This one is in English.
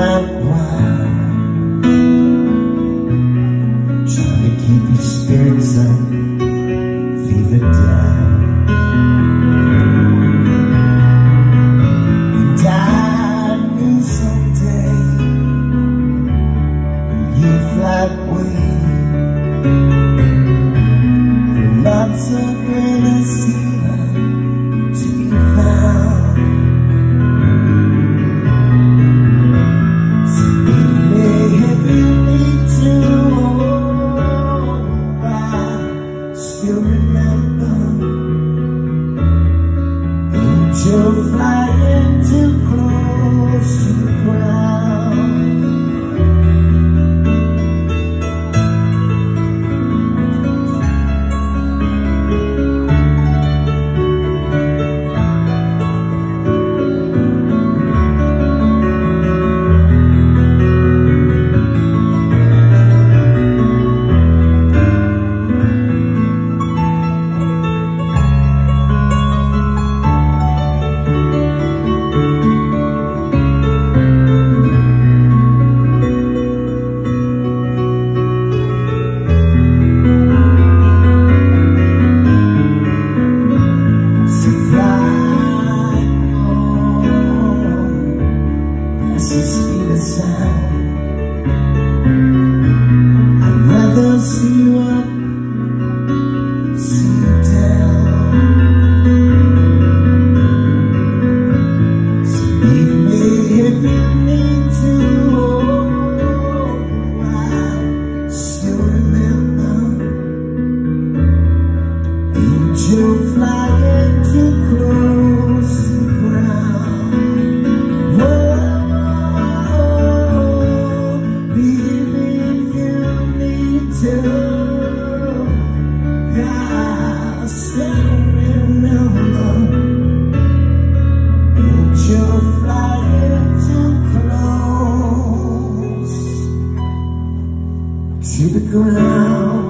that one Trying to keep your spirits up Fever down The darkness of day. You flat away so love's a Still remember. Angel flying. time. I still remember too close To the ground.